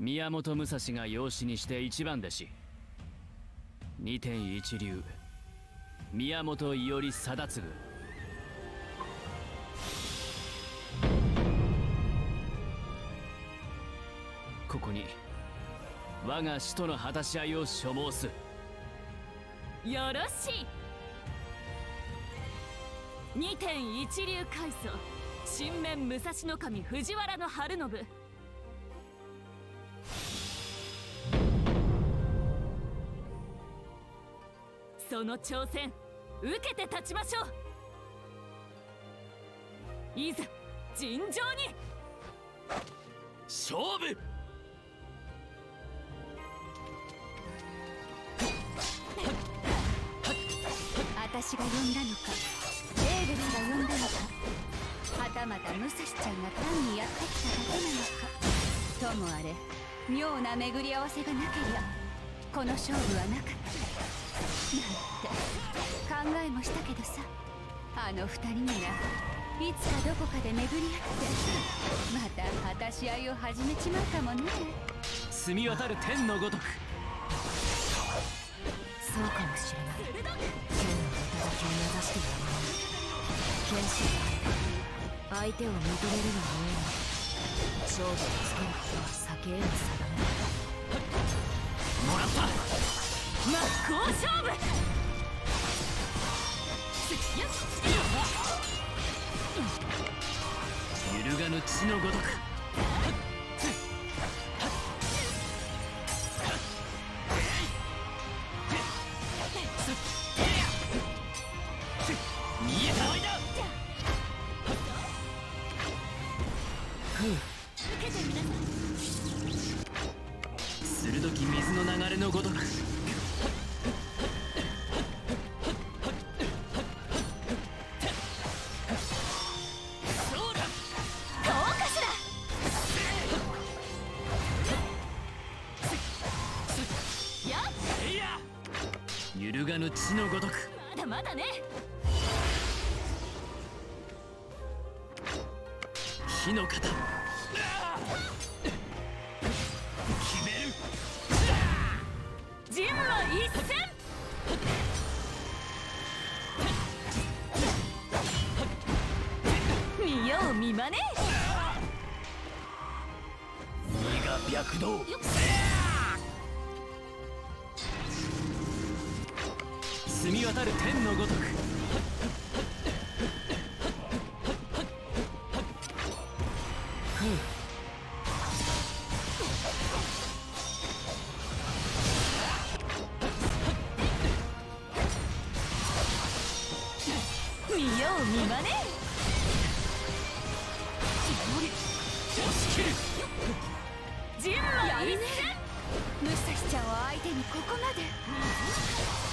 宮本武蔵が養子にして一番弟子。二天一流。宮本伊織貞次。ここに我が使徒の果たし合いを所望す。よろしい。二天一流階層新面武蔵守藤原の春信。その挑戦受けて立ちましょう。いざ尋常に。勝負。私が呼んだのかエーベルが呼んだのかはたまた武蔵ちゃんが単にやってきただけなのか。ともあれ妙な巡り合わせがなけりゃこの勝負はなかったなんて考えもしたけどさ。あの二人ならいつかどこかで巡り合ってまた果たし合いを始めちまうかもね。澄み渡る天のごとく。そうかもしれない。剣の頂を目指してやまない剣士は相手を認めるのもええ勝負をつけることは避けえぬ定め。もらった真っ向勝負。揺るがぬ地のごとく。鋭き水の流れのごとくがぬ地のごとく。まだまだね。火の型。決める。人馬一戦見よう見まね。身が白道澄み渡る天のごとく。見よう見まね。押し切る。人馬一戦武蔵ちゃんを相手にここまで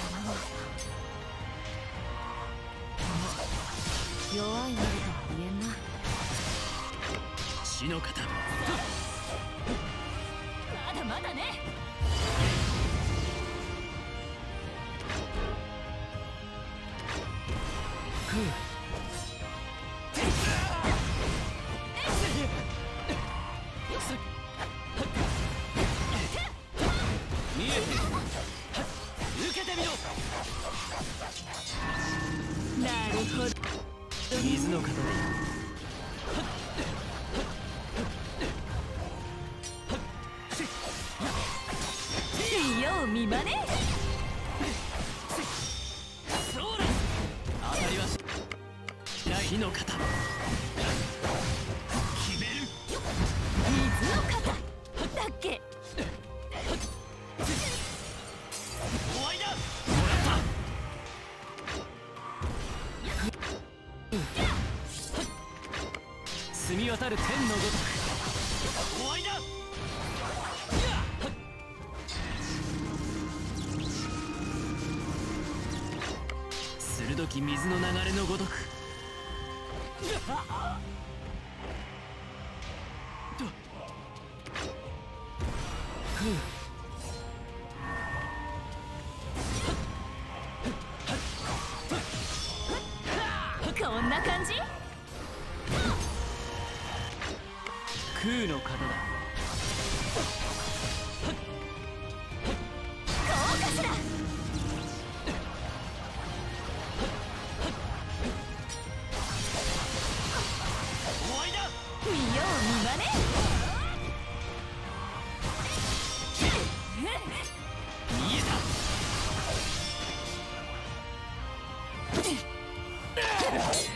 弱いなるとは言えんな地の型まだまだね。ふう見えてるみろなるほど水の型で見よう。見まね当たりはしない火の型澄み渡る天のごとく終わりだ。鋭き水の流れのごとくふうな感じ？空の方だ。見えた。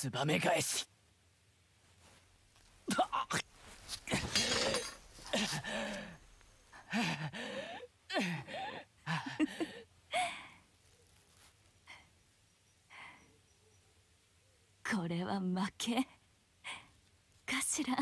ツバメ返しこれは負け。かしら